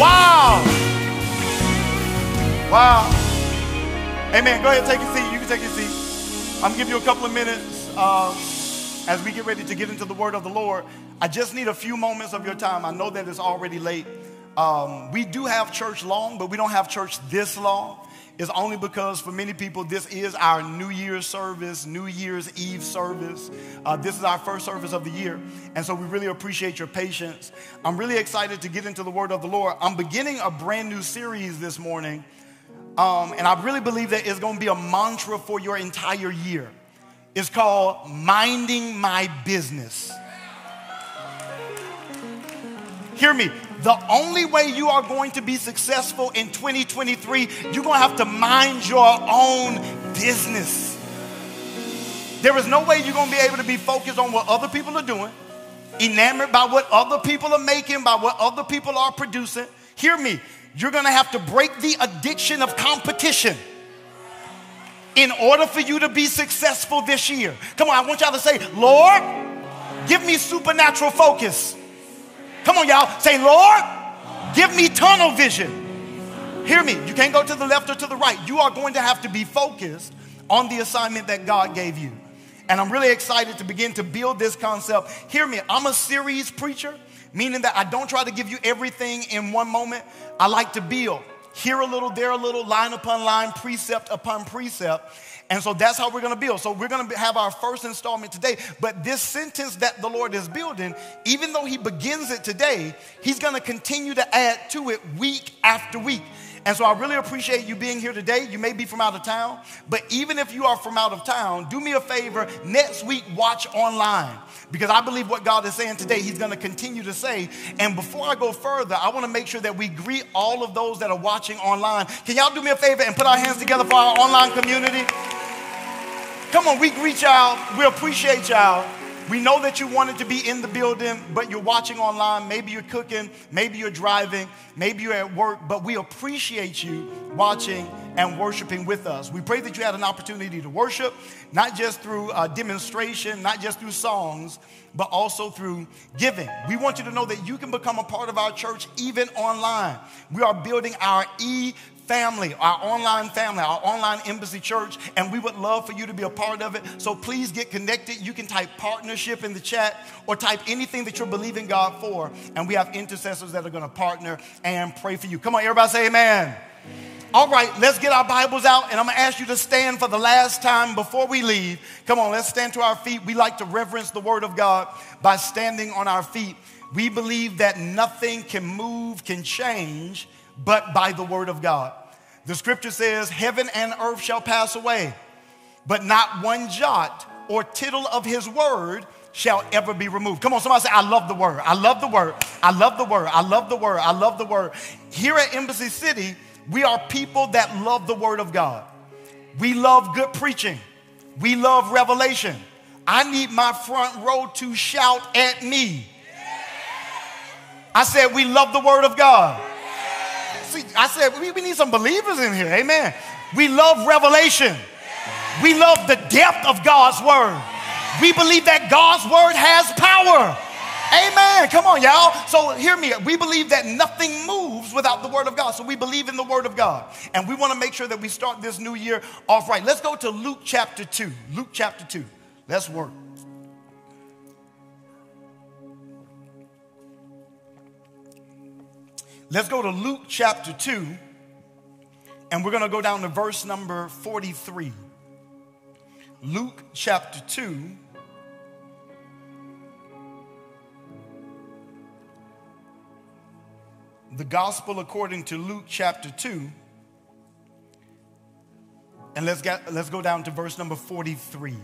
Wow. Wow. Amen. Go ahead, take a seat. You can take your seat. I'm gonna give you a couple of minutes uh, as we get ready to get into the word of the Lord. I just need a few moments of your time. I know that it's already late. Um, we do have church long, but we don't have church this long. It's only because for many people, this is our New Year's service, New Year's Eve service. Uh, this is our first service of the year. And so we really appreciate your patience. I'm really excited to get into the word of the Lord. I'm beginning a brand new series this morning. Um, and I really believe that it's going to be a mantra for your entire year. It's called Minding My Business. Hear me. The only way you are going to be successful in 2023, you're going to have to mind your own business. There is no way you're going to be able to be focused on what other people are doing, enamored by what other people are making, by what other people are producing. Hear me. You're going to have to break the addiction of competition in order for you to be successful this year. Come on, I want y'all to say, Lord, give me supernatural focus. Come on, y'all. Say, Lord, give me tunnel vision. Hear me. You can't go to the left or to the right. You are going to have to be focused on the assignment that God gave you. And I'm really excited to begin to build this concept. Hear me. I'm a series preacher, meaning that I don't try to give you everything in one moment. I like to build. Here a little, there a little, line upon line, precept upon precept. And so that's how we're going to build. So we're going to have our first installment today. But this sentence that the Lord is building, even though He begins it today, He's going to continue to add to it week after week. And so I really appreciate you being here today. You may be from out of town, but even if you are from out of town, do me a favor next week, watch online because I believe what God is saying today, He's going to continue to say. And before I go further, I want to make sure that we greet all of those that are watching online. Can y'all do me a favor and put our hands together for our online community? Come on, we greet y'all. We appreciate y'all. We know that you wanted to be in the building, but you're watching online. Maybe you're cooking, maybe you're driving, maybe you're at work, but we appreciate you watching and worshiping with us. We pray that you had an opportunity to worship, not just through a demonstration, not just through songs, but also through giving. We want you to know that you can become a part of our church even online. We are building our e family, our online family, our online embassy church, and we would love for you to be a part of it. So please get connected. You can type partnership in the chat or type anything that you're believing God for, and we have intercessors that are going to partner and pray for you. Come on, everybody say amen. All right, let's get our Bibles out, and I'm gonna ask you to stand for the last time before we leave. Come on, let's stand to our feet. We like to reverence the Word of God by standing on our feet. We believe that nothing can move, can change, but by the Word of God. The scripture says, Heaven and earth shall pass away, but not one jot or tittle of his word shall ever be removed. Come on, somebody say, I love the word. I love the word. I love the word. I love the word. I love the word. Here at Embassy City, we are people that love the word of God. We love good preaching. We love revelation. I need my front row to shout at me. I said, We love the word of God see, I said, we, we need some believers in here. Amen. We love revelation. We love the depth of God's word. We believe that God's word has power. Amen. Come on, y'all. So hear me. We believe that nothing moves without the word of God. So we believe in the word of God. And we want to make sure that we start this new year off right. Let's go to Luke chapter 2. Luke chapter 2. Let's work. Let's go to Luke chapter 2, and we're going to go down to verse number 43. Luke chapter 2. The gospel according to Luke chapter 2. And let's, get, let's go down to verse number 43.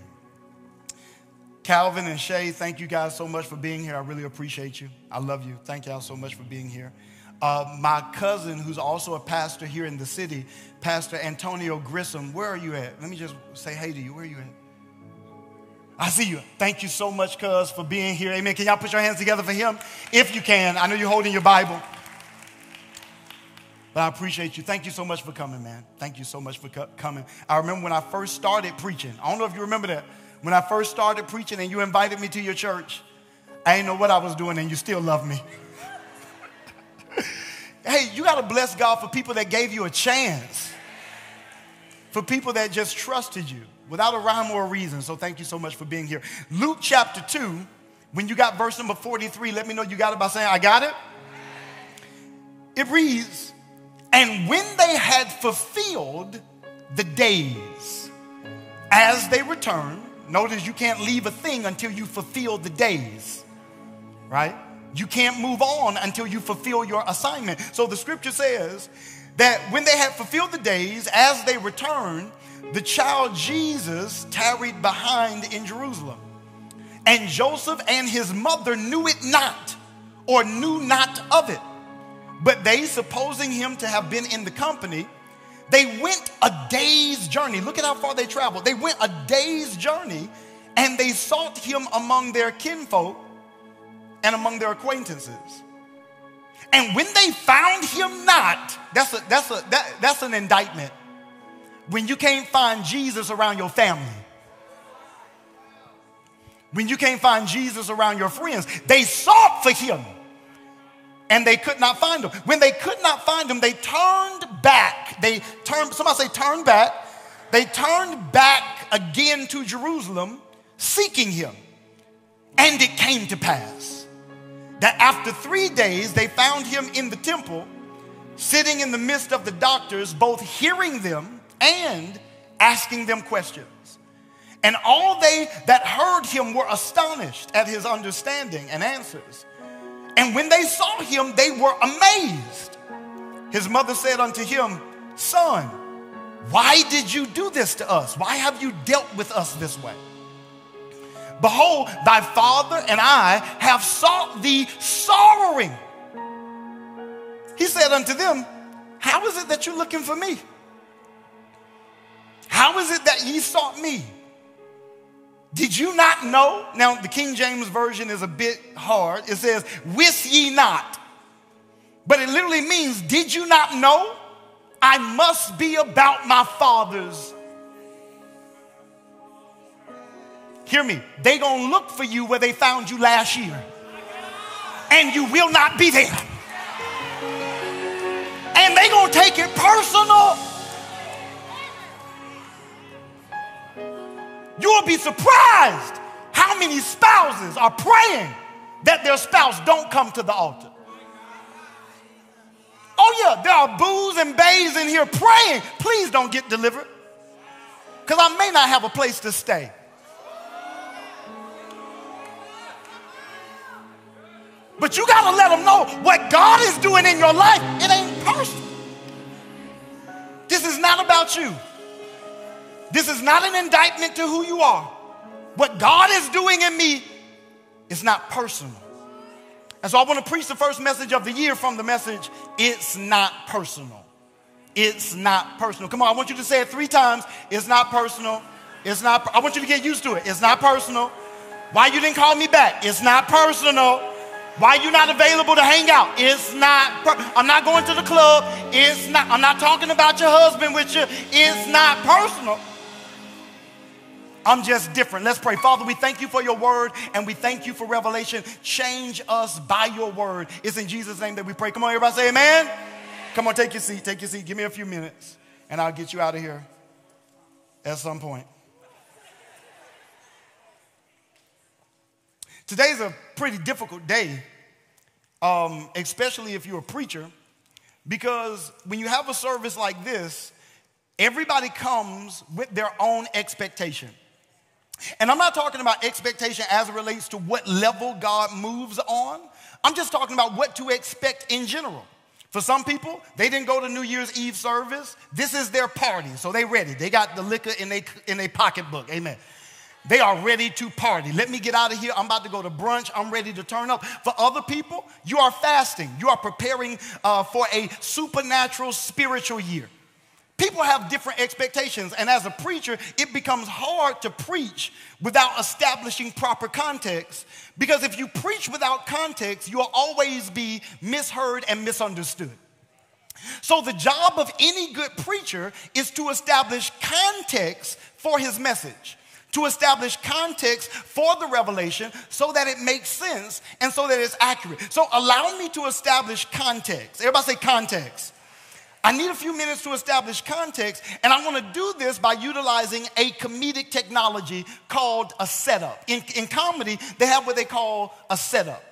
Calvin and Shay, thank you guys so much for being here. I really appreciate you. I love you. Thank y'all so much for being here. Uh, my cousin, who's also a pastor here in the city, Pastor Antonio Grissom. Where are you at? Let me just say hey to you. Where are you at? I see you. Thank you so much, cuz, for being here. Amen. Can y'all put your hands together for him? If you can. I know you're holding your Bible. But I appreciate you. Thank you so much for coming, man. Thank you so much for co- coming. I remember when I first started preaching. I don't know if you remember that. When I first started preaching and you invited me to your church, I didn't know what I was doing and you still love me. Hey, you got to bless God for people that gave you a chance, for people that just trusted you without a rhyme or a reason. So thank you so much for being here. Luke chapter 2, when you got verse number 43, let me know you got it by saying, I got it. It reads, And when they had fulfilled the days, as they returned, notice you can't leave a thing until you fulfill the days, right? You can't move on until you fulfill your assignment. So the scripture says that when they had fulfilled the days, as they returned, the child Jesus tarried behind in Jerusalem. And Joseph and his mother knew it not, or knew not of it. But they, supposing him to have been in the company, they went a day's journey. Look at how far they traveled. They went a day's journey and they sought him among their kinfolk and among their acquaintances. And when they found him not, that's, a, that's, a, that, that's an indictment. When you can't find Jesus around your family, when you can't find Jesus around your friends, they sought for him and they could not find him. When they could not find him, they turned back. They turned, somebody say, turn back. They turned back again to Jerusalem seeking him. And it came to pass that after three days they found him in the temple, sitting in the midst of the doctors, both hearing them and asking them questions. And all they that heard him were astonished at his understanding and answers. And when they saw him, they were amazed. His mother said unto him, Son, why did you do this to us? Why have you dealt with us this way? Behold, thy father and I have sought thee sorrowing. He said unto them, How is it that you're looking for me? How is it that ye sought me? Did you not know? Now, the King James Version is a bit hard. It says, Wist ye not. But it literally means, Did you not know? I must be about my Father's. Hear me. They gonna look for you where they found you last year. And you will not be there. And they gonna take it personal. You will be surprised how many spouses are praying that their spouse don't come to the altar. Oh, yeah, there are boos and bays in here praying, please don't get delivered. Because I may not have a place to stay. But you got to let them know what God is doing in your life, it ain't personal. This is not about you. This is not an indictment to who you are. What God is doing in me is not personal. And so I want to preach the first message of the year from the message, It's Not Personal. It's not personal. Come on, I want you to say it three times. It's not personal. It's not, I want you to get used to it. It's not personal. Why you didn't call me back? It's not personal. Why you not available to hang out? It's not, per- I'm not going to the club. It's not, I'm not talking about your husband with you. It's not personal. I'm just different. Let's pray. Father, we thank you for your word and we thank you for revelation. Change us by your word. It's in Jesus' name that we pray. Come on, everybody say amen. Come on, take your seat. Take your seat. Give me a few minutes and I'll get you out of here at some point. Today's a pretty difficult day, um, especially if you're a preacher, because when you have a service like this, everybody comes with their own expectation. And I'm not talking about expectation as it relates to what level God moves on. I'm just talking about what to expect in general. For some people, they didn't go to New Year's Eve service. This is their party, so they ready. They got the liquor in their in their pocketbook. Amen. They are ready to party. Let me get out of here. I'm about to go to brunch. I'm ready to turn up. For other people, you are fasting. You are preparing uh, for a supernatural spiritual year. People have different expectations, and as a preacher, it becomes hard to preach without establishing proper context. Because if you preach without context, you'll always be misheard and misunderstood. So, the job of any good preacher is to establish context for his message. To establish context for the revelation so that it makes sense and so that it's accurate. So allow me to establish context. Everybody say context. I need a few minutes to establish context, and I want to do this by utilizing a comedic technology called a setup. In, in comedy, they have what they call a setup.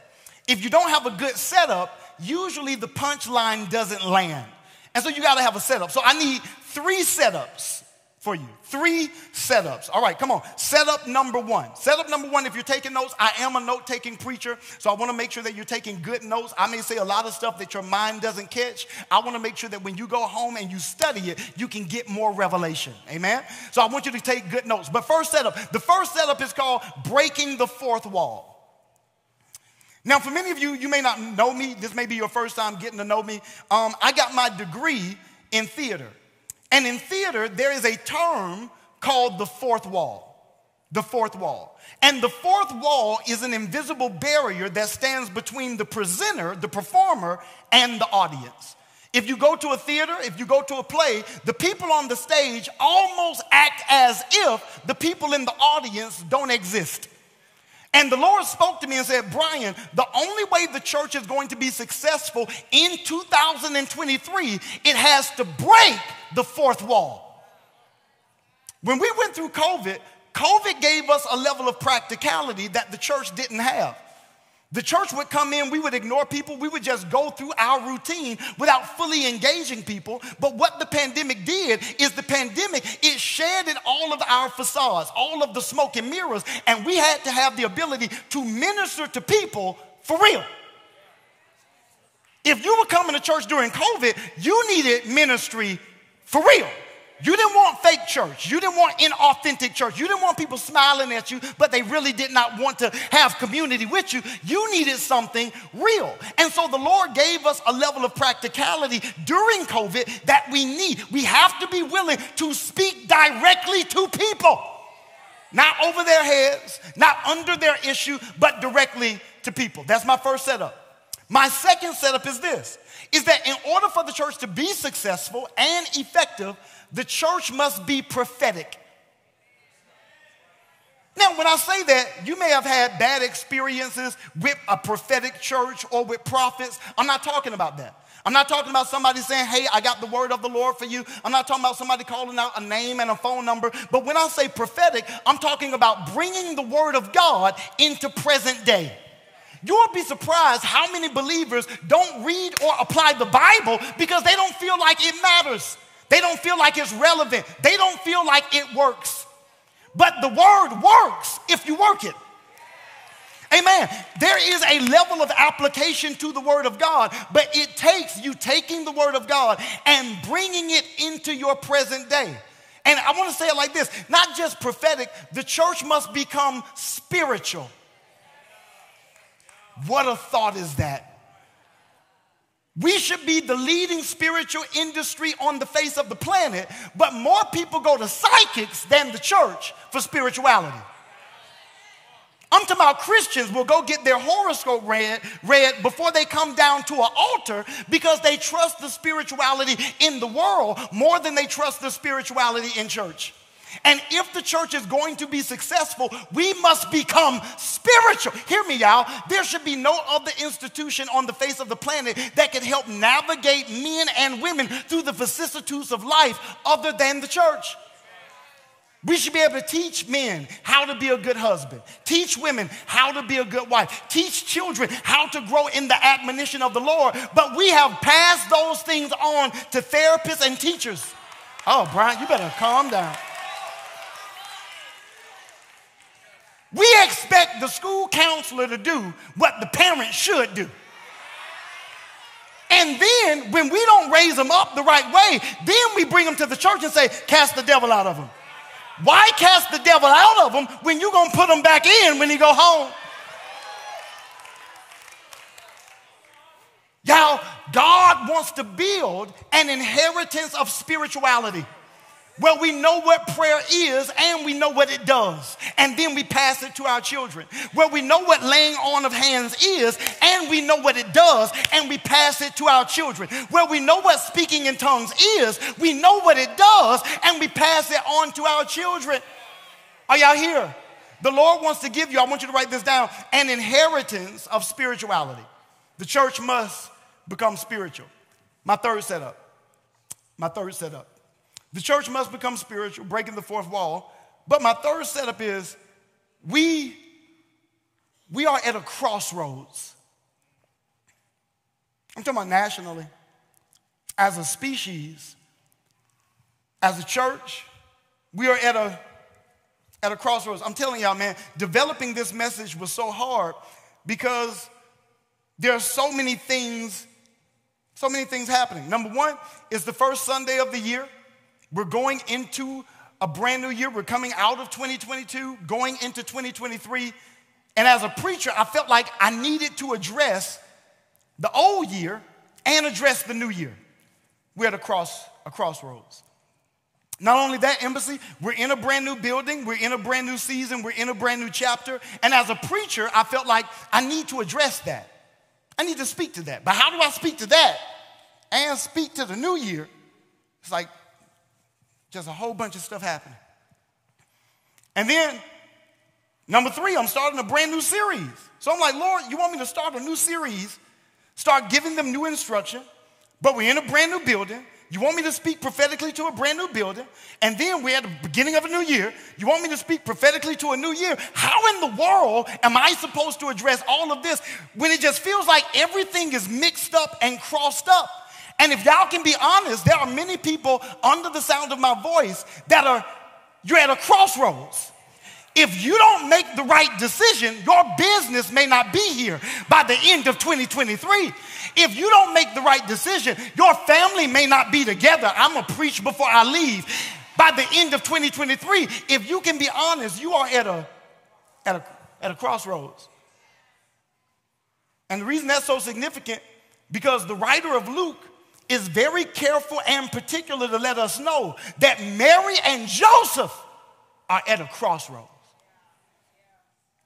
If you don't have a good setup, usually the punchline doesn't land. And so you got to have a setup. So I need three setups for you. Three setups. All right, come on. Setup number one. Setup number one, if you're taking notes, I am a note taking preacher, so I want to make sure that you're taking good notes. I may say a lot of stuff that your mind doesn't catch. I want to make sure that when you go home and you study it, you can get more revelation. Amen? So I want you to take good notes. But first setup, the first setup is called breaking the fourth wall. Now, for many of you, you may not know me. This may be your first time getting to know me. Um, I got my degree in theater. And in theater, there is a term called the fourth wall. The fourth wall. And the fourth wall is an invisible barrier that stands between the presenter, the performer, and the audience. If you go to a theater, if you go to a play, the people on the stage almost act as if the people in the audience don't exist. And the Lord spoke to me and said, Bryan, the only way the church is going to be successful in 2023, it has to break the fourth wall. When we went through COVID, COVID gave us a level of practicality that the church didn't have. The church would come in, we would ignore people, we would just go through our routine without fully engaging people. But what the pandemic did is the pandemic, it shedded all of our facades, all of the smoke and mirrors, and we had to have the ability to minister to people for real. If you were coming to church during COVID, you needed ministry for real. You didn't want fake church. You didn't want inauthentic church. You didn't want people smiling at you, but they really did not want to have community with you. You needed something real. And so the Lord gave us a level of practicality during COVID that we need. We have to be willing to speak directly to people, not over their heads, not under their issue, but directly to people. That's my first setup. My second setup is this is that in order for the church to be successful and effective, the church must be prophetic. Now, when I say that, you may have had bad experiences with a prophetic church or with prophets. I'm not talking about that. I'm not talking about somebody saying, hey, I got the word of the Lord for you. I'm not talking about somebody calling out a name and a phone number. But when I say prophetic, I'm talking about bringing the word of God into present day. You'll be surprised how many believers don't read or apply the Bible because they don't feel like it matters. They don't feel like it's relevant. They don't feel like it works. But the word works if you work it. Amen. There is a level of application to the Word of God, but it takes you taking the Word of God and bringing it into your present day. And I want to say it like this not just prophetic, the church must become spiritual. What a thought is that? We should be the leading spiritual industry on the face of the planet, but more people go to psychics than the church for spirituality. I'm talking about Christians will go get their horoscope read, read before they come down to an altar because they trust the spirituality in the world more than they trust the spirituality in church. And if the church is going to be successful, we must become spiritual. Hear me, y'all. There should be no other institution on the face of the planet that can help navigate men and women through the vicissitudes of life other than the church. We should be able to teach men how to be a good husband, teach women how to be a good wife, teach children how to grow in the admonition of the Lord. But we have passed those things on to therapists and teachers. Oh, Bryan, you better calm down. We expect the school counselor to do what the parents should do. And then when we don't raise them up the right way, then we bring them to the church and say, cast the devil out of them. Why cast the devil out of them when you're going to put them back in when he go home? Y'all, God wants to build an inheritance of spirituality where we know what prayer is and we know what it does. And then we pass it to our children. Well, we know what laying on of hands is and we know what it does and we pass it to our children. Well, we know what speaking in tongues is, we know what it does and we pass it on to our children. Are y'all here? The Lord wants to give you, I want you to write this down, an inheritance of spirituality. The church must become spiritual. My third setup. My third setup. The church must become spiritual, breaking the fourth wall. But my third setup is we, we are at a crossroads. I'm talking about nationally. As a species, as a church, we are at a at a crossroads. I'm telling y'all, man, developing this message was so hard because there are so many things, so many things happening. Number one is the first Sunday of the year. We're going into a brand new year. We're coming out of 2022, going into 2023. And as a preacher, I felt like I needed to address the old year and address the new year. We're at a, cross, a crossroads. Not only that, embassy, we're in a brand new building, we're in a brand new season, we're in a brand new chapter. And as a preacher, I felt like I need to address that. I need to speak to that. But how do I speak to that and speak to the new year? It's like just a whole bunch of stuff happening. And then, number three, I'm starting a brand new series. So I'm like, Lord, you want me to start a new series, start giving them new instruction, but we're in a brand new building. You want me to speak prophetically to a brand new building, and then we're at the beginning of a new year. You want me to speak prophetically to a new year. How in the world am I supposed to address all of this when it just feels like everything is mixed up and crossed up? And if y'all can be honest, there are many people under the sound of my voice that are, you're at a crossroads. If you don't make the right decision, your business may not be here by the end of 2023. If you don't make the right decision, your family may not be together. I'm to preach before I leave. By the end of 2023, if you can be honest, you are at a, at a, at a crossroads. And the reason that's so significant, because the writer of Luke is very careful and particular to let us know that Mary and Joseph are at a crossroads.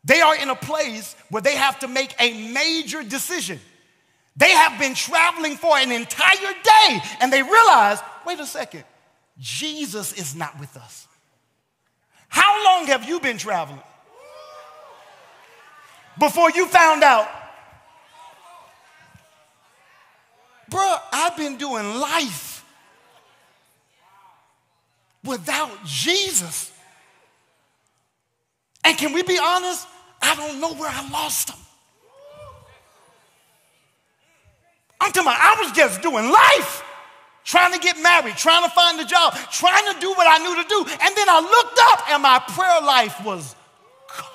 They are in a place where they have to make a major decision. They have been traveling for an entire day and they realize wait a second, Jesus is not with us. How long have you been traveling? Before you found out Bruh, I've been doing life without Jesus. And can we be honest? I don't know where I lost him. I'm talking about I was just doing life, trying to get married, trying to find a job, trying to do what I knew to do. And then I looked up and my prayer life was gone.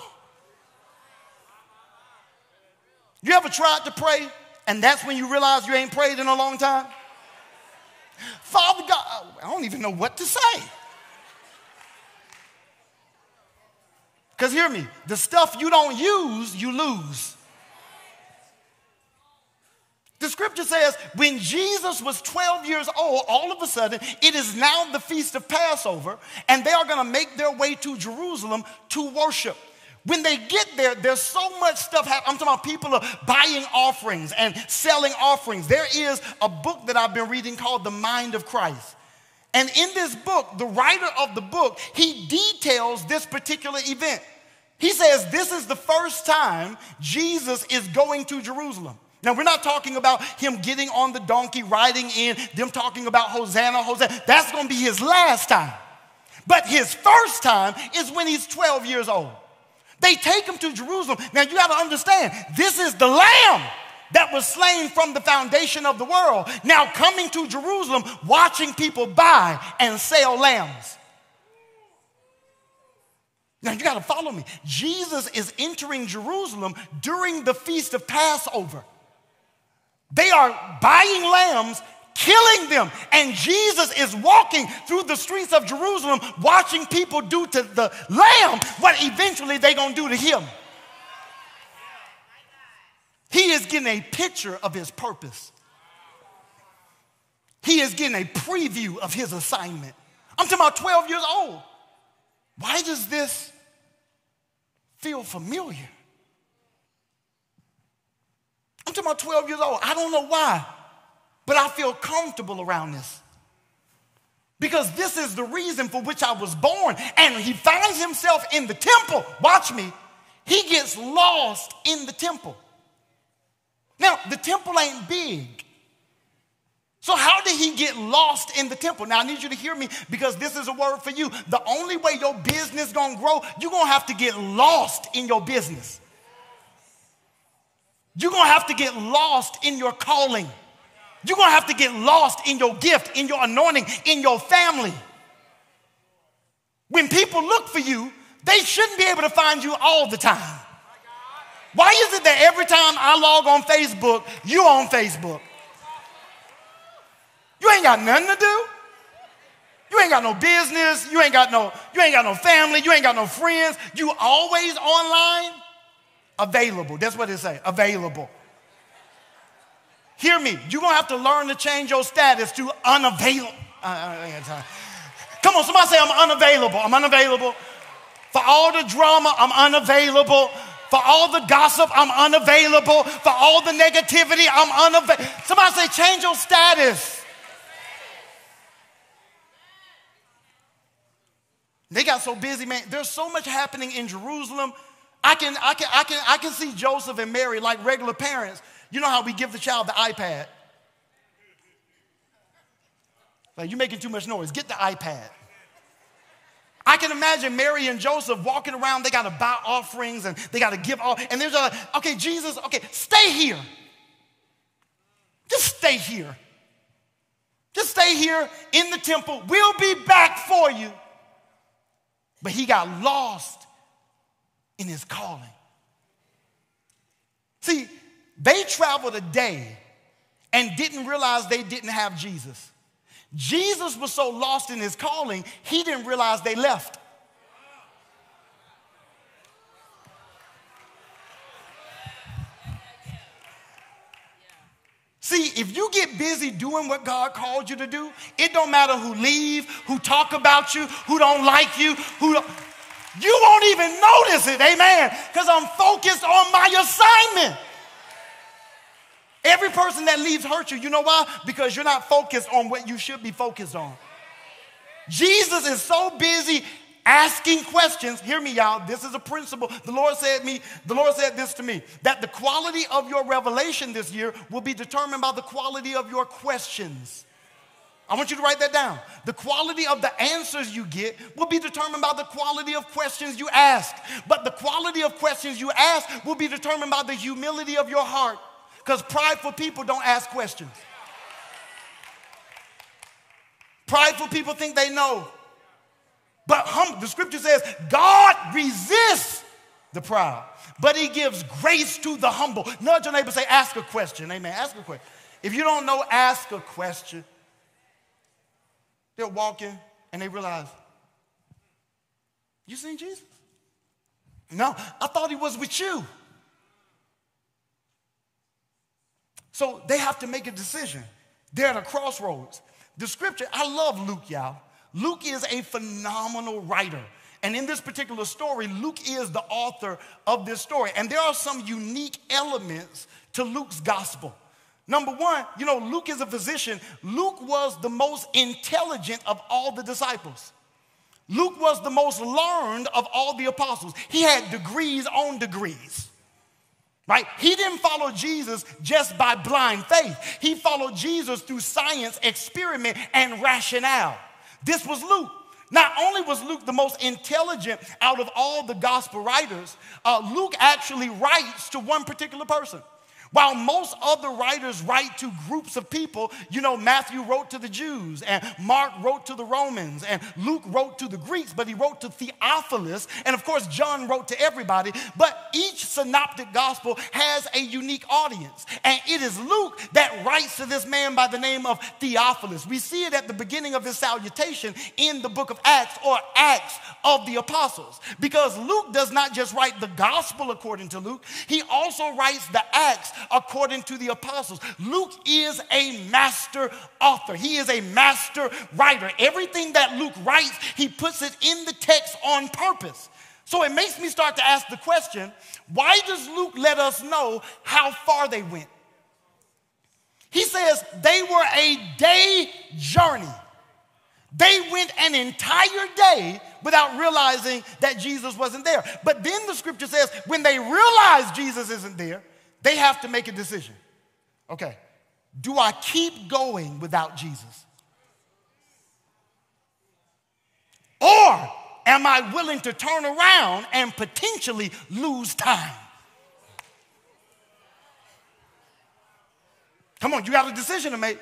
You ever tried to pray and that's when you realize you ain't prayed in a long time? Father God, I don't even know what to say. Because hear me, the stuff you don't use, you lose. The scripture says when Jesus was 12 years old, all of a sudden, it is now the feast of Passover, and they are going to make their way to Jerusalem to worship. When they get there, there's so much stuff happening. I'm talking about people are buying offerings and selling offerings. There is a book that I've been reading called The Mind of Christ. And in this book, the writer of the book, he details this particular event. He says this is the first time Jesus is going to Jerusalem. Now, we're not talking about him getting on the donkey, riding in, them talking about Hosanna, Hosanna. That's going to be his last time. But his first time is when he's 12 years old. They take him to Jerusalem. Now you got to understand, this is the lamb that was slain from the foundation of the world, now coming to Jerusalem, watching people buy and sell lambs. Now you got to follow me. Jesus is entering Jerusalem during the feast of Passover. They are buying lambs killing them. And Jesus is walking through the streets of Jerusalem, watching people do to the lamb what eventually they're going to do to him. He is getting a picture of his purpose. He is getting a preview of his assignment. I'm talking about 12 years old. Why does this feel familiar? I'm talking about 12 years old. I don't know why. But I feel comfortable around this. because this is the reason for which I was born. And he finds himself in the temple. Watch me. He gets lost in the temple. Now, the temple ain't big. So, how did he get lost in the temple? Now, I need you to hear me because this is a word for you. The only way your business gonna grow, you're gonna have to get lost in your business. You're gonna have to get lost in your calling. You're gonna have to get lost in your gift, in your anointing, in your family. When people look for you, they shouldn't be able to find you all the time. Why is it that every time I log on Facebook, you on Facebook? You ain't got nothing to do. You ain't got no business. You ain't got no, you ain't got no family. You ain't got no friends. You always online. Available. That's what it say. Available. Hear me. You're gonna have to learn to change your status to unavailable. Uh, uh, uh, uh, Come on, somebody say I'm unavailable. I'm unavailable. For all the drama, I'm unavailable. For all the gossip, I'm unavailable. For all the negativity, I'm unavailable. Somebody say, change your status. They got so busy, man. There's so much happening in Jerusalem. I can, I can, I can, I can see Joseph and Mary like regular parents. You know how we give the child the iPad? Like, you're making too much noise. Get the iPad. I can imagine Mary and Joseph walking around. They got to buy offerings and they got to give all. And there's a, okay, Jesus, okay, stay here. Just stay here. Just stay here in the temple. We'll be back for you. But he got lost in his calling. See, they traveled a day and didn't realize they didn't have Jesus. Jesus was so lost in his calling, he didn't realize they left. See, if you get busy doing what God called you to do, it don't matter who leave, who talk about you, who don't like you, who don't, you won't even notice it, amen, because I'm focused on my assignment. Every person that leaves hurts you. You know why? Because you're not focused on what you should be focused on. Jesus is so busy asking questions. Hear me, y'all. This is a principle. The Lord said me, the Lord said this to me, that the quality of your revelation this year will be determined by the quality of your questions. I want you to write that down. The quality of the answers you get will be determined by the quality of questions you ask. But the quality of questions you ask will be determined by the humility of your heart. Because prideful people don't ask questions. Prideful people think they know. But hum, the scripture says God resists the proud, but he gives grace to the humble. Nudge your neighbor, say, ask a question. Amen. Ask a question. If you don't know, ask a question. They're walking and they realize, You seen Jesus? No, I thought he was with you. So they have to make a decision. They're at a crossroads. The scripture, I love Luke, y'all. Luke is a phenomenal writer. And in this particular story, Luke is the author of this story. And there are some unique elements to Luke's gospel. Number one, you know, Luke is a physician. Luke was the most intelligent of all the disciples. Luke was the most learned of all the apostles. He had degrees on degrees. Right? He didn't follow Jesus just by blind faith. He followed Jesus through science, experiment, and rationale. This was Luke. Not only was Luke the most intelligent out of all the gospel writers, uh, Luke actually writes to one particular person. While most other writers write to groups of people, you know, Matthew wrote to the Jews, and Mark wrote to the Romans, and Luke wrote to the Greeks, but he wrote to Theophilus, and of course, John wrote to everybody. But each synoptic gospel has a unique audience, and it is Luke that writes to this man by the name of Theophilus. We see it at the beginning of his salutation in the book of Acts or Acts of the Apostles, because Luke does not just write the gospel according to Luke, he also writes the Acts according to the apostles. Luke is a master author, he is a master writer. Everything that Luke writes, he puts it in the text on purpose. So it makes me start to ask the question why does Luke let us know how far they went? He says they were a day journey. They went an entire day without realizing that Jesus wasn't there. But then the scripture says when they realize Jesus isn't there, they have to make a decision. Okay, do I keep going without Jesus? Or am I willing to turn around and potentially lose time? Come on, you got a decision to make.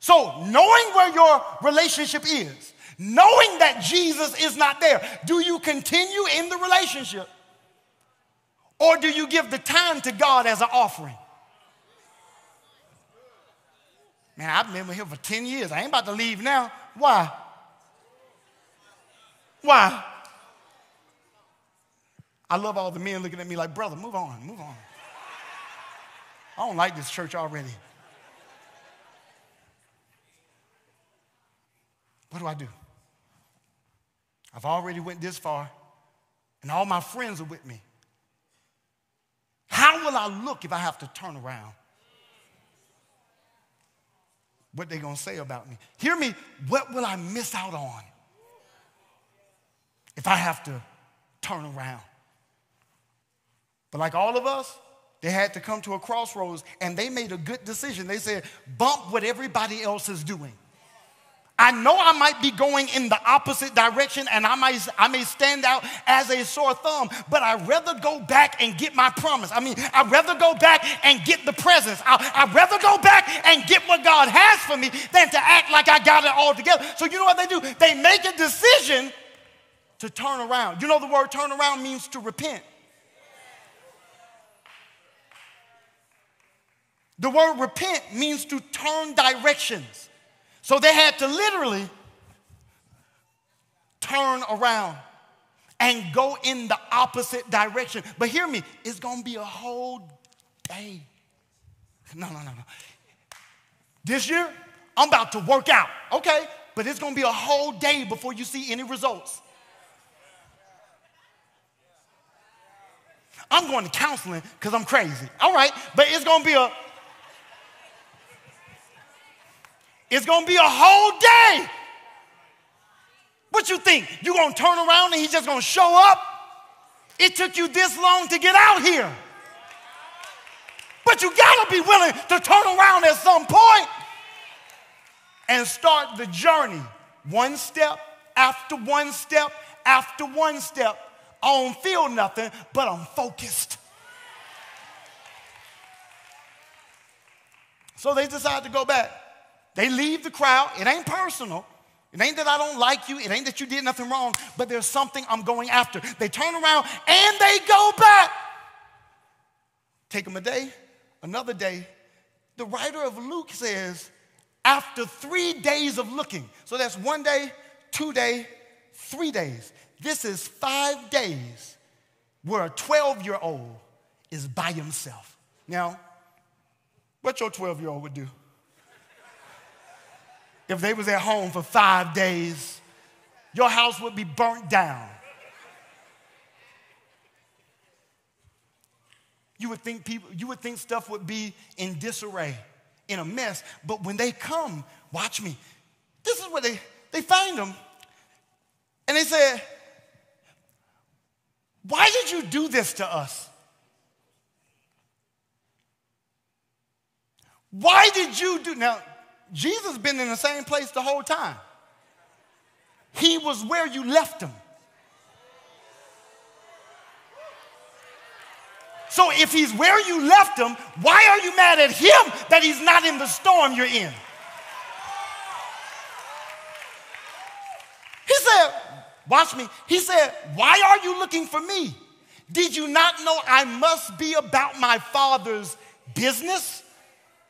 So, knowing where your relationship is, knowing that Jesus is not there, do you continue in the relationship? Or do you give the time to God as an offering? Man, I've been with him for 10 years. I ain't about to leave now. Why? Why? I love all the men looking at me like, brother, move on, move on. I don't like this church already. What do I do? I've already went this far, and all my friends are with me. How will I look if I have to turn around? What they gonna say about me? Hear me, what will I miss out on if I have to turn around? But like all of us, they had to come to a crossroads and they made a good decision. They said, bump what everybody else is doing. I know I might be going in the opposite direction and I might I may stand out as a sore thumb, but I'd rather go back and get my promise. I mean, I'd rather go back and get the presence. I, would rather go back and get what God has for me than to act like I got it all together. So you know what they do? They make a decision to turn around. You know the word turn around means to repent. The word repent means to turn directions. So they had to literally turn around and go in the opposite direction. But hear me, it's gonna be a whole day. No, no, no, no. This year, I'm about to work out, okay? But it's gonna be a whole day before you see any results. I'm going to counseling because I'm crazy. All right, but it's gonna be a It's gonna be a whole day. What you think? You gonna turn around and he's just gonna show up? It took you this long to get out here. But you gotta be willing to turn around at some point and start the journey one step after one step after one step. I don't feel nothing, but I'm focused. So they decided to go back. They leave the crowd. It ain't personal. It ain't that I don't like you. It ain't that you did nothing wrong, but there's something I'm going after. They turn around and they go back. Take them a day, another day. The writer of Luke says, after three days of looking, so that's one day, two day, three days. This is five days where a 12 year old is by himself. Now, what your 12 year old would do? If they was at home for five days, your house would be burnt down. You would think people, you would think stuff would be in disarray, in a mess. But when they come, watch me. This is what they they find them, and they said, "Why did you do this to us? Why did you do now?" Jesus been in the same place the whole time. He was where you left him. So if he's where you left him, why are you mad at him that he's not in the storm you're in? He said, watch me. He said, why are you looking for me? Did you not know I must be about my father's business?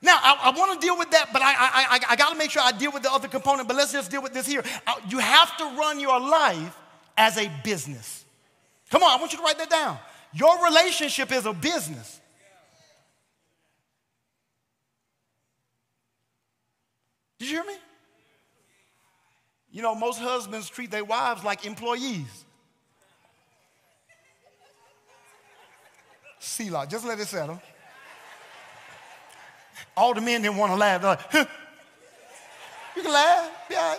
Now, I, I want to deal with that, but I, I, I, I got to make sure I deal with the other component, but let's just deal with this here. Uh, you have to run your life as a business. Come on, I want you to write that down. Your relationship is a business. Did you hear me? You know, most husbands treat their wives like employees. Selah, just let it settle. All the men didn't want to laugh. They're like, huh. You can laugh. Yeah.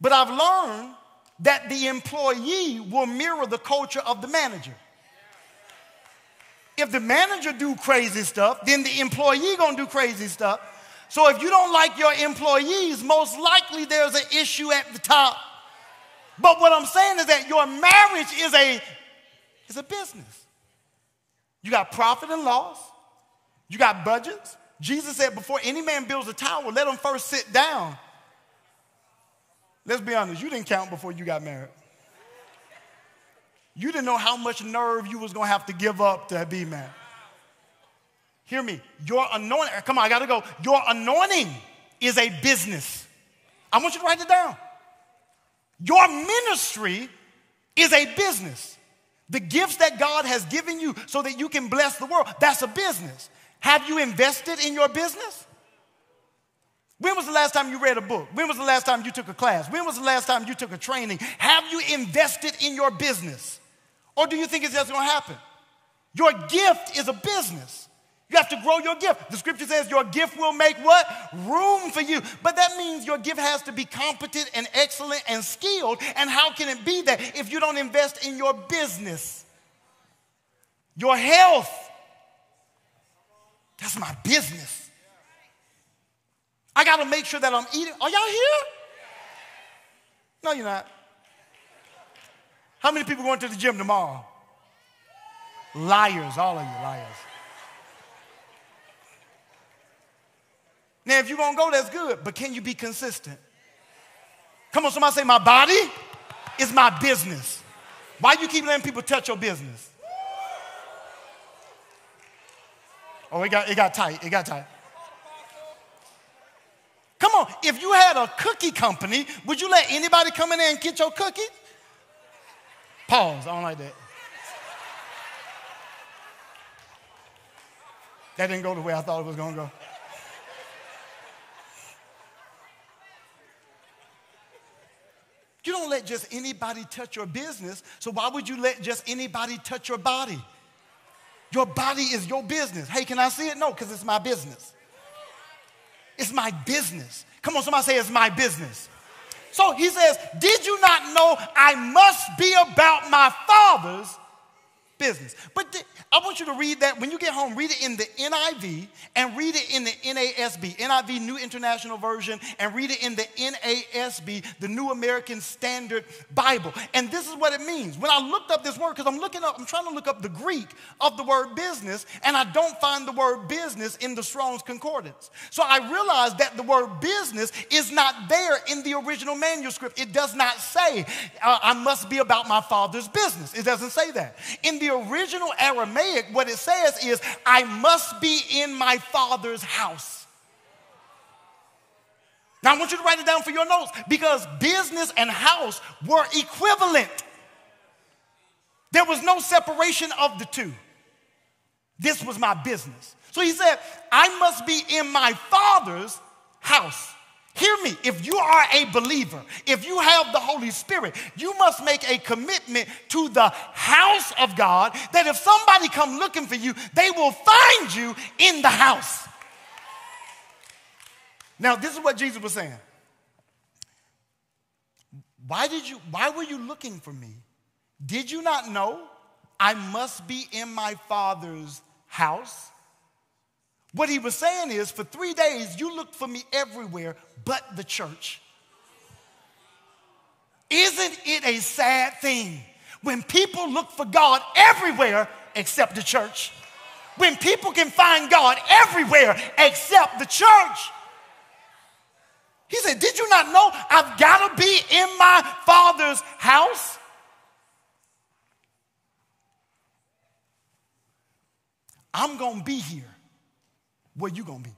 But I've learned that the employee will mirror the culture of the manager. If the manager do crazy stuff, then the employee gonna do crazy stuff. So if you don't like your employees, most likely there's an issue at the top. But what I'm saying is that your marriage is a, is a business. You got profit and loss. You got budgets. Jesus said, before any man builds a tower, let him first sit down. Let's be honest, you didn't count before you got married. You didn't know how much nerve you was gonna have to give up to be married. Hear me. Your anointing, come on, I gotta go. Your anointing is a business. I want you to write it down. Your ministry is a business. The gifts that God has given you so that you can bless the world, that's a business. Have you invested in your business? When was the last time you read a book? When was the last time you took a class? When was the last time you took a training? Have you invested in your business? Or do you think it's just gonna happen? Your gift is a business. You have to grow your gift. The scripture says your gift will make what? Room for you. But that means your gift has to be competent and excellent and skilled. And how can it be that if you don't invest in your business? Your health. That's my business. I got to make sure that I'm eating. Are y'all here? No, you're not. How many people going to the gym tomorrow? Liars, all of you liars. Now, if you're going to go, that's good, but can you be consistent? Come on, somebody say, My body is my business. Why you keep letting people touch your business? Oh, it got, it got tight. It got tight. Come on, if you had a cookie company, would you let anybody come in there and get your cookie? Pause. I don't like that. That didn't go the way I thought it was going to go. You don't let just anybody touch your business, so why would you let just anybody touch your body? Your body is your business. Hey, can I see it? No, because it's my business. It's my business. Come on, somebody say it's my business. So he says, Did you not know I must be about my father's business. But th- I want you to read that when you get home, read it in the NIV and read it in the NASB, NIV New International Version, and read it in the NASB, the New American Standard Bible. And this is what it means. When I looked up this word, because I'm looking up, I'm trying to look up the Greek of the word business, and I don't find the word business in the Strong's Concordance. So I realized that the word business is not there in the original manuscript. It does not say, uh, I must be about my father's business. It doesn't say that. In the original Aramaic, what it says is, I must be in my father's house. Now, I want you to write it down for your notes because business and house were equivalent. There was no separation of the two. This was my business. So he said, I must be in my father's house. Hear me, if you are a believer, if you have the Holy Spirit, you must make a commitment to the house of God that if somebody come looking for you, they will find you in the house. Now, this is what Jesus was saying. Why did you why were you looking for me? Did you not know I must be in my father's house? What he was saying is, for three days, you looked for me everywhere but the church. Isn't it a sad thing when people look for God everywhere except the church? When people can find God everywhere except the church. He said, Did you not know I've got to be in my father's house? I'm going to be here where you going to be.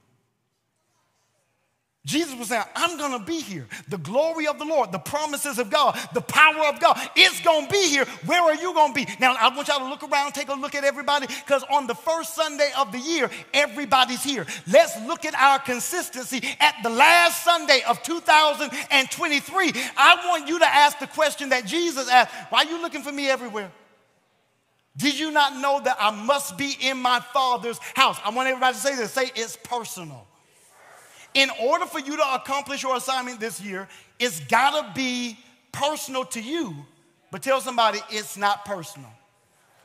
Jesus was saying, I'm going to be here. The glory of the Lord, the promises of God, the power of God, it's going to be here. Where are you going to be? Now, I want y'all to look around, take a look at everybody, because on the first Sunday of the year, everybody's here. Let's look at our consistency at the last Sunday of 2023. I want you to ask the question that Jesus asked Why are you looking for me everywhere? Did you not know that I must be in my Father's house? I want everybody to say this say it's personal. In order for you to accomplish your assignment this year, it's gotta be personal to you, but tell somebody it's not personal.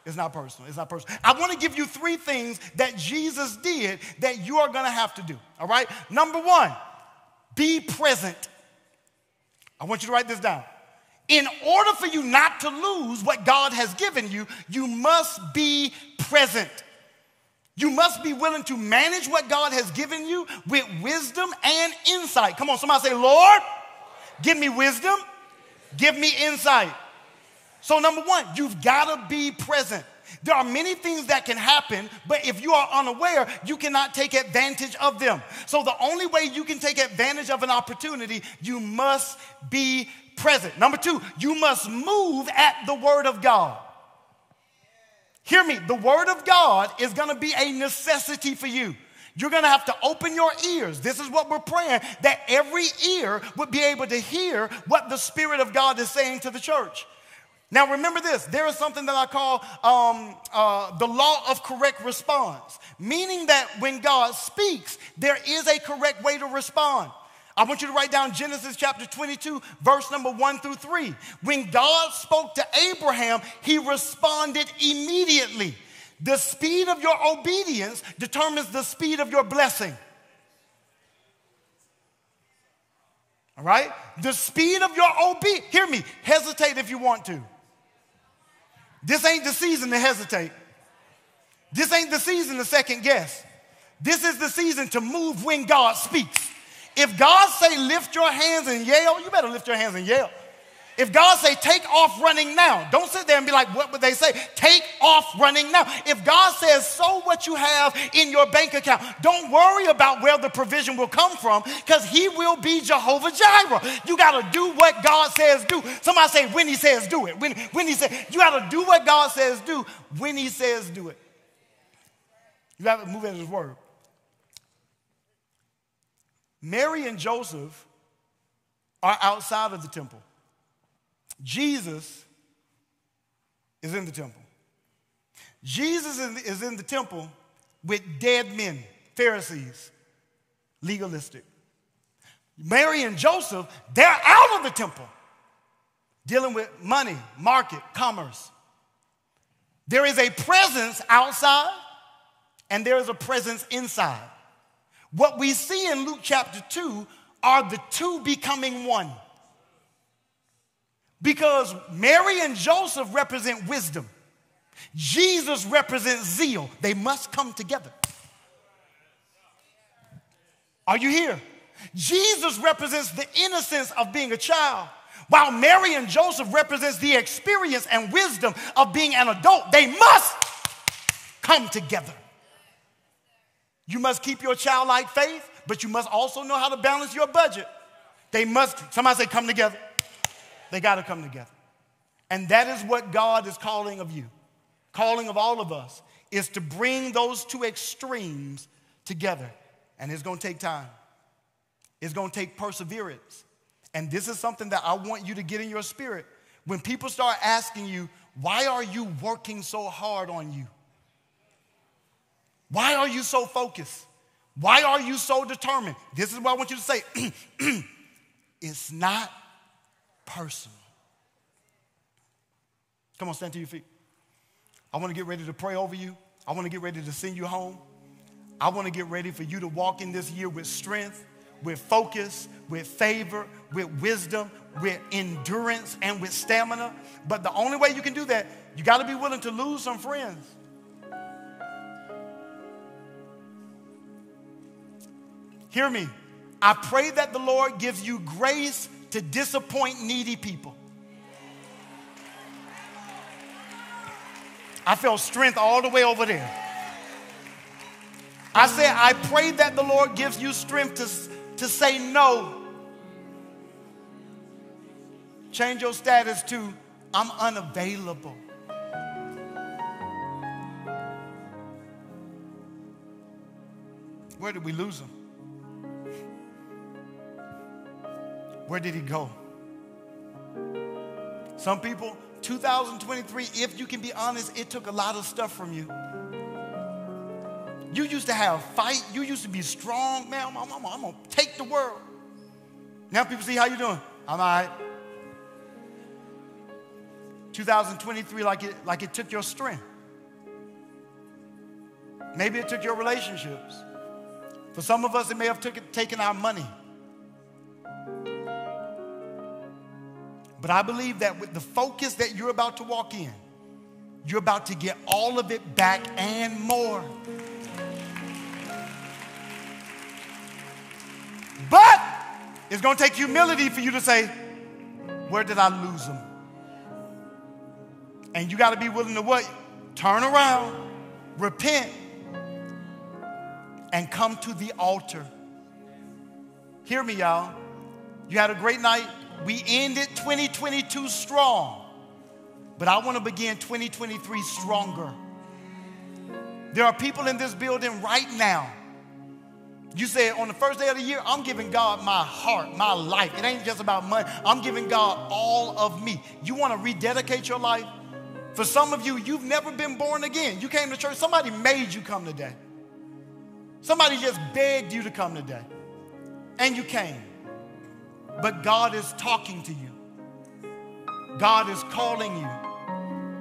It's not personal. It's not personal. I want to give you three things that Jesus did that you are going to have to do. All right? Number one, be present. I want you to write this down. In order for you not to lose what God has given you, you must be present. You must be willing to manage what God has given you with wisdom and insight. Come on, somebody say, Lord, give me wisdom, give me insight. So, number one, you've got to be present. There are many things that can happen, but if you are unaware, you cannot take advantage of them. So, the only way you can take advantage of an opportunity, you must be present. Number two, you must move at the word of God. Hear me, the word of God is going to be a necessity for you. You're going to have to open your ears. This is what we're praying that every ear would be able to hear what the Spirit of God is saying to the church. Now, remember this there is something that I call um, uh, the law of correct response, meaning that when God speaks, there is a correct way to respond. I want you to write down Genesis chapter 22, verse number 1 through 3. When God spoke to Abraham, he responded immediately. The speed of your obedience determines the speed of your blessing. All right? The speed of your obedience. Hear me. Hesitate if you want to. This ain't the season to hesitate. This ain't the season to second guess. This is the season to move when God speaks. If God say lift your hands and yell, you better lift your hands and yell. If God say take off running now, don't sit there and be like, what would they say? Take off running now. If God says sow what you have in your bank account, don't worry about where the provision will come from because he will be Jehovah Jireh. You got to do what God says do. Somebody say when he says do it. When, when he says, you got to do what God says do when he says do it. You got to move in his word. Mary and Joseph are outside of the temple. Jesus is in the temple. Jesus is in the temple with dead men, Pharisees, legalistic. Mary and Joseph, they're out of the temple, dealing with money, market, commerce. There is a presence outside and there is a presence inside. What we see in Luke chapter 2 are the two becoming one. Because Mary and Joseph represent wisdom, Jesus represents zeal. They must come together. Are you here? Jesus represents the innocence of being a child, while Mary and Joseph represents the experience and wisdom of being an adult. They must come together. You must keep your childlike faith, but you must also know how to balance your budget. They must, somebody say, come together. They got to come together. And that is what God is calling of you, calling of all of us, is to bring those two extremes together. And it's going to take time, it's going to take perseverance. And this is something that I want you to get in your spirit. When people start asking you, why are you working so hard on you? Why are you so focused? Why are you so determined? This is what I want you to say. it's not personal. Come on, stand to your feet. I want to get ready to pray over you. I want to get ready to send you home. I want to get ready for you to walk in this year with strength, with focus, with favor, with wisdom, with endurance, and with stamina. But the only way you can do that, you got to be willing to lose some friends. Hear me. I pray that the Lord gives you grace to disappoint needy people. I felt strength all the way over there. I said, I pray that the Lord gives you strength to, to say no. Change your status to, I'm unavailable. Where did we lose him? Where did he go? Some people, 2023, if you can be honest, it took a lot of stuff from you. You used to have a fight. You used to be strong. Man, I'm, I'm, I'm, I'm going to take the world. Now people see how you doing. I'm all right. 2023 like it, like it took your strength. Maybe it took your relationships. For some of us, it may have took, taken our money. But I believe that with the focus that you're about to walk in, you're about to get all of it back and more. But it's going to take humility for you to say, Where did I lose them? And you got to be willing to what? Turn around, repent, and come to the altar. Hear me, y'all. You had a great night. We ended 2022 strong, but I want to begin 2023 stronger. There are people in this building right now. You said on the first day of the year, I'm giving God my heart, my life. It ain't just about money. I'm giving God all of me. You want to rededicate your life? For some of you, you've never been born again. You came to church, somebody made you come today. Somebody just begged you to come today. And you came. But God is talking to you. God is calling you.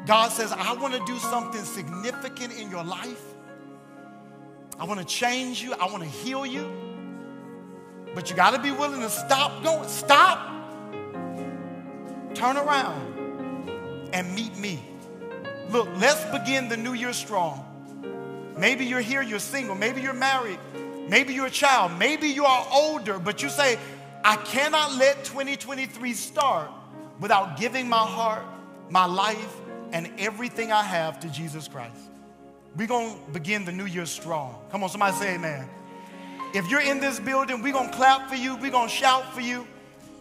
God says, I want to do something significant in your life. I want to change you. I want to heal you. But you got to be willing to stop going. Stop. Turn around and meet me. Look, let's begin the new year strong. Maybe you're here, you're single. Maybe you're married. Maybe you're a child. Maybe you are older, but you say, I cannot let 2023 start without giving my heart, my life, and everything I have to Jesus Christ. We're going to begin the new year strong. Come on, somebody say amen. If you're in this building, we're going to clap for you. We're going to shout for you.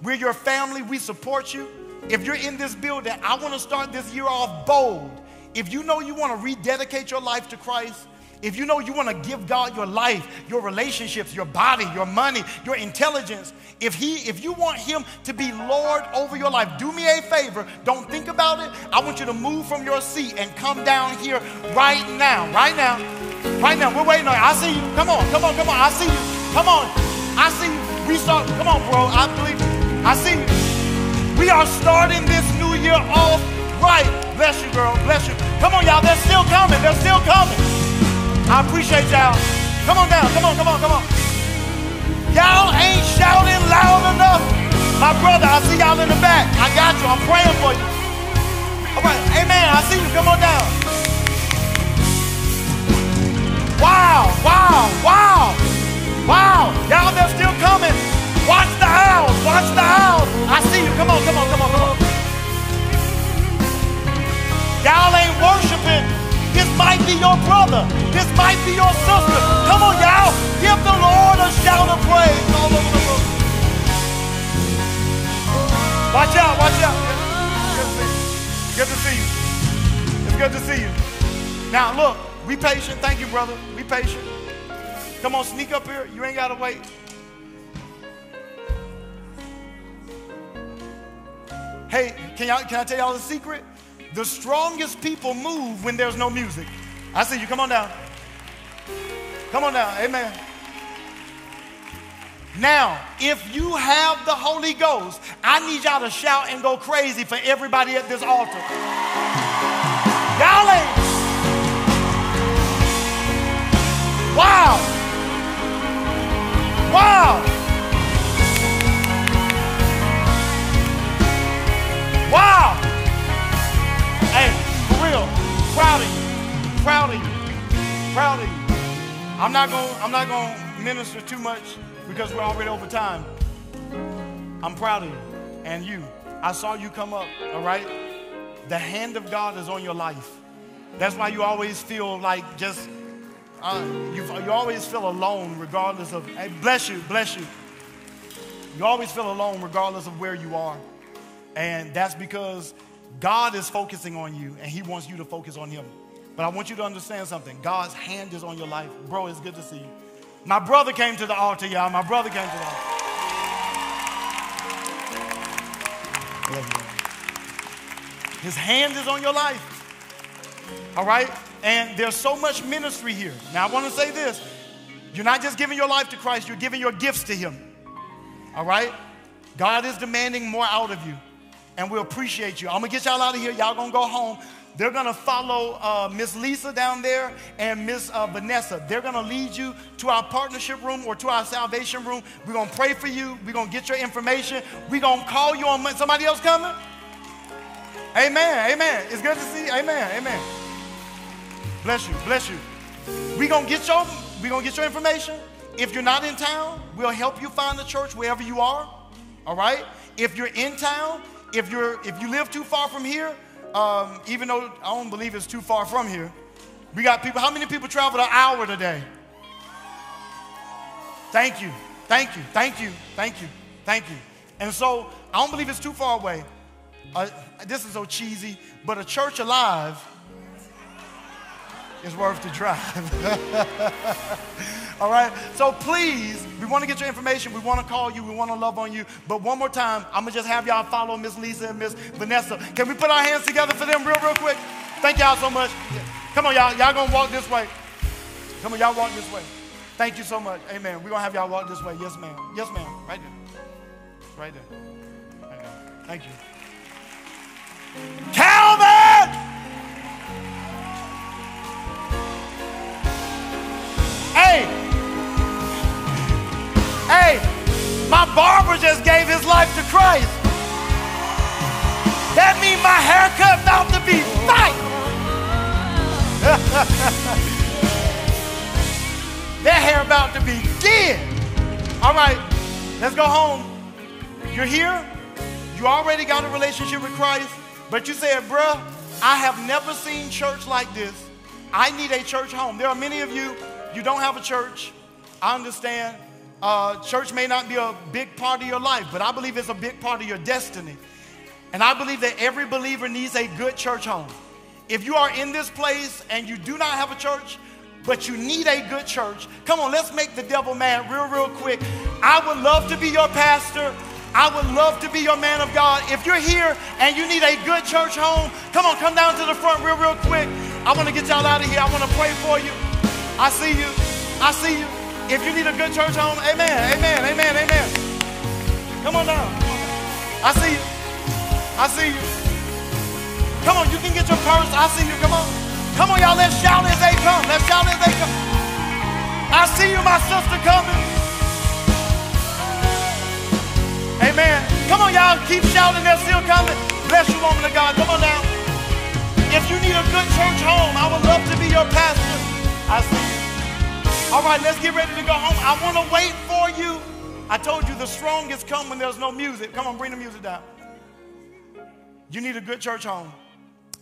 We're your family. We support you. If you're in this building, I want to start this year off bold. If you know you want to rededicate your life to Christ, if you know you want to give God your life, your relationships, your body, your money, your intelligence, if he if you want him to be Lord over your life, do me a favor. Don't think about it. I want you to move from your seat and come down here right now. Right now. Right now. We're waiting on you. I see you. Come on. Come on. Come on. I see you. Come on. I see you. We start. Come on, bro. I believe you. I see you. We are starting this new year off right. Bless you, girl. Bless you. Come on, y'all. They're still coming. They're still coming. I appreciate y'all. Come on down. Come on. Come on. Come on. Y'all ain't shouting loud enough. My brother, I see y'all in the back. I got you. I'm praying for you. All right. Amen. I see you. Come on down. Wow. Wow. Wow. Wow. Y'all, they're still coming. Watch the house. Watch the house. I see you. Come on. Come on. Come on. Come on. Y'all ain't worshiping. This might be your brother. This might be your sister. Come on, y'all. Give the Lord a shout of praise all over the room. Watch out, watch out. Good to see you. It's good to see you. Now, look, be patient. Thank you, brother. Be patient. Come on, sneak up here. You ain't got to wait. Hey, can, y'all, can I tell y'all a secret? The strongest people move when there's no music. I see you. Come on down. Come on down. Amen. Now, if you have the Holy Ghost, I need y'all to shout and go crazy for everybody at this altar. Y'all. Wow. Wow. Wow. Proud of you. Proud of you. Proud of you. I'm not going I'm not going to minister too much because we're already over time. I'm proud of you and you. I saw you come up, all right? The hand of God is on your life. That's why you always feel like just uh, you, you always feel alone regardless of hey, bless you, bless you. You always feel alone regardless of where you are. And that's because God is focusing on you and he wants you to focus on him. But I want you to understand something. God's hand is on your life. Bro, it's good to see you. My brother came to the altar, y'all. My brother came to the altar. His hand is on your life. All right? And there's so much ministry here. Now, I want to say this you're not just giving your life to Christ, you're giving your gifts to Him. All right? God is demanding more out of you, and we appreciate you. I'm gonna get y'all out of here. Y'all gonna go home. They're gonna follow uh, Miss Lisa down there and Miss uh, Vanessa. They're gonna lead you to our partnership room or to our salvation room. We're gonna pray for you. We're gonna get your information. We're gonna call you on Monday. Somebody else coming? Amen. Amen. It's good to see you. Amen. Amen. Bless you. Bless you. We're gonna get your we're gonna get your information. If you're not in town, we'll help you find the church wherever you are. All right? If you're in town, if you're if you live too far from here, um, even though I don't believe it's too far from here, we got people. How many people traveled an hour today? Thank you, thank you, thank you, thank you, thank you. And so I don't believe it's too far away. Uh, this is so cheesy, but a church alive is worth the drive. All right? So please, we want to get your information. We want to call you. We want to love on you. But one more time, I'm going to just have y'all follow Miss Lisa and Miss Vanessa. Can we put our hands together for them real, real quick? Thank y'all so much. Come on, y'all. Y'all going to walk this way. Come on, y'all walk this way. Thank you so much. Amen. We're going to have y'all walk this way. Yes, ma'am. Yes, ma'am. Right there. Right there. Right there. Thank you. Calvin! Hey! Hey, my barber just gave his life to Christ. That means my haircut about to be fine. that hair about to be dead. All right, let's go home. You're here. You already got a relationship with Christ, but you said, bruh, I have never seen church like this. I need a church home. There are many of you, you don't have a church. I understand. Uh, church may not be a big part of your life, but I believe it's a big part of your destiny. And I believe that every believer needs a good church home. If you are in this place and you do not have a church, but you need a good church, come on, let's make the devil mad real, real quick. I would love to be your pastor. I would love to be your man of God. If you're here and you need a good church home, come on, come down to the front real, real quick. I want to get y'all out of here. I want to pray for you. I see you. I see you. If you need a good church home, amen, amen, amen, amen. Come on down. I see you. I see you. Come on, you can get your purse. I see you. Come on. Come on, y'all. Let's shout as they come. Let's shout as they come. I see you, my sister, coming. Amen. Come on, y'all. Keep shouting. They're still coming. Bless you, woman of God. Come on down. If you need a good church home, I would love to be your pastor. I see you. All right, let's get ready to go home. I want to wait for you. I told you the strongest come when there's no music. Come on, bring the music down. You need a good church home.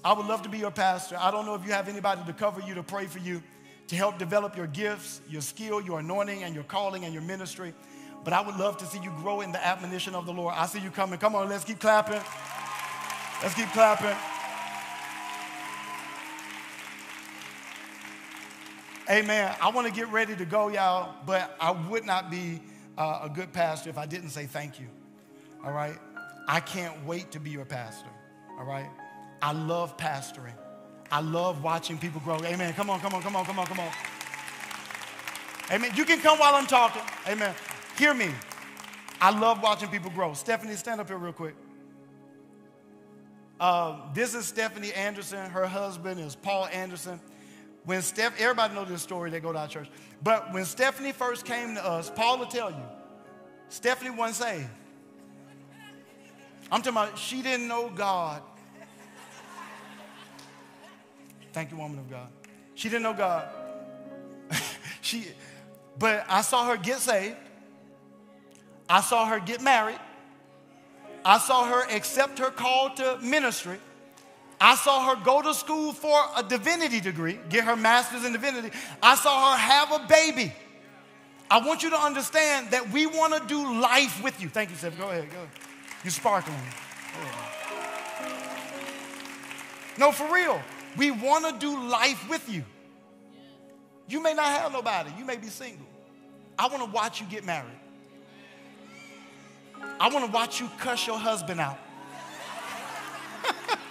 I would love to be your pastor. I don't know if you have anybody to cover you, to pray for you, to help develop your gifts, your skill, your anointing, and your calling and your ministry. But I would love to see you grow in the admonition of the Lord. I see you coming. Come on, let's keep clapping. Let's keep clapping. Amen. I want to get ready to go, y'all, but I would not be uh, a good pastor if I didn't say thank you. All right? I can't wait to be your pastor. All right? I love pastoring. I love watching people grow. Amen. Come on, come on, come on, come on, come on. Amen. You can come while I'm talking. Amen. Hear me. I love watching people grow. Stephanie, stand up here real quick. Uh, this is Stephanie Anderson. Her husband is Paul Anderson. When Steph, everybody knows this story, they go to our church. But when Stephanie first came to us, Paul will tell you, Stephanie wasn't saved. I'm talking about she didn't know God. Thank you, woman of God. She didn't know God. she, but I saw her get saved. I saw her get married. I saw her accept her call to ministry. I saw her go to school for a divinity degree, get her master's in divinity. I saw her have a baby. I want you to understand that we want to do life with you. Thank you, Steph. Go ahead, go ahead. You're sparkling. No, for real. We want to do life with you. You may not have nobody. You may be single. I want to watch you get married. I want to watch you cuss your husband out.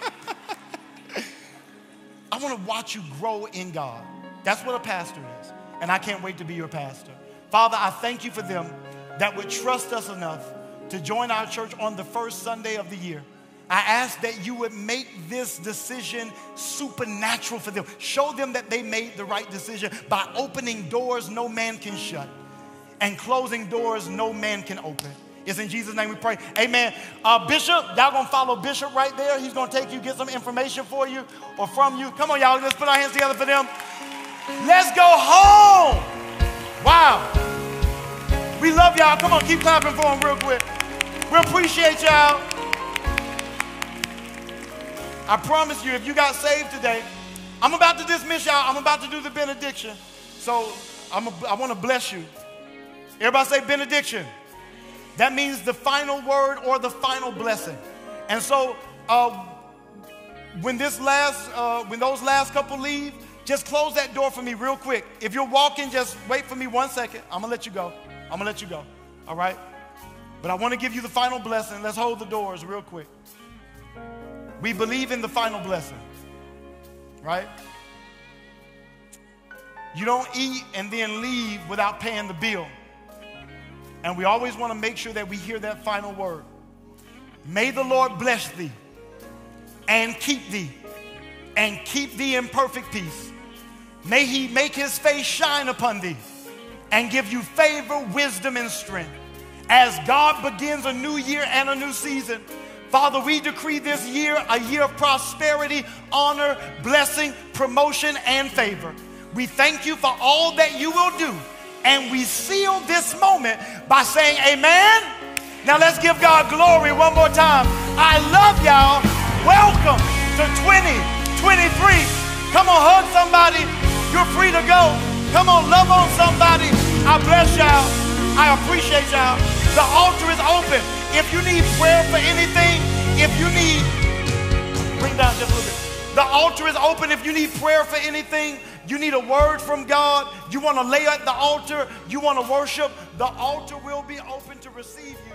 want to watch you grow in God. That's what a pastor is. And I can't wait to be your pastor. Father, I thank you for them that would trust us enough to join our church on the first Sunday of the year. I ask that you would make this decision supernatural for them. Show them that they made the right decision by opening doors no man can shut and closing doors no man can open. It's in Jesus' name we pray. Amen. Uh, Bishop, y'all gonna follow Bishop right there. He's gonna take you, get some information for you or from you. Come on, y'all. Let's put our hands together for them. Let's go home. Wow. We love y'all. Come on, keep clapping for them real quick. We appreciate y'all. I promise you, if you got saved today, I'm about to dismiss y'all. I'm about to do the benediction. So I'm a, I want to bless you. Everybody say benediction. That means the final word or the final blessing. And so uh, when this last, uh, when those last couple leave, just close that door for me real quick. If you're walking, just wait for me one second. I'm gonna let you go. I'm gonna let you go. All right? But I want to give you the final blessing. Let's hold the doors real quick. We believe in the final blessing, right? You don't eat and then leave without paying the bill. And we always want to make sure that we hear that final word. May the Lord bless thee and keep thee and keep thee in perfect peace. May he make his face shine upon thee and give you favor, wisdom, and strength. As God begins a new year and a new season, Father, we decree this year a year of prosperity, honor, blessing, promotion, and favor. We thank you for all that you will do. And we seal this moment by saying, Amen. Now let's give God glory one more time. I love y'all. Welcome to 2023. Come on, hug somebody. You're free to go. Come on, love on somebody. I bless y'all. I appreciate y'all. The altar is open. If you need prayer for anything, if you need, bring down just a little bit. The altar is open if you need prayer for anything. You need a word from God. You want to lay at the altar. You want to worship. The altar will be open to receive you